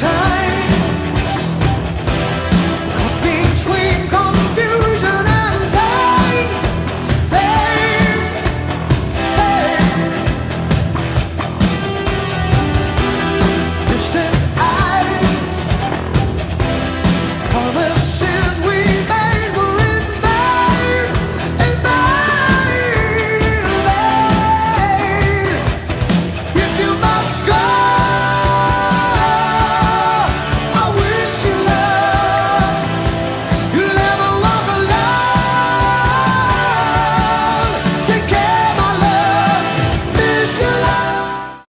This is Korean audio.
참